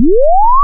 you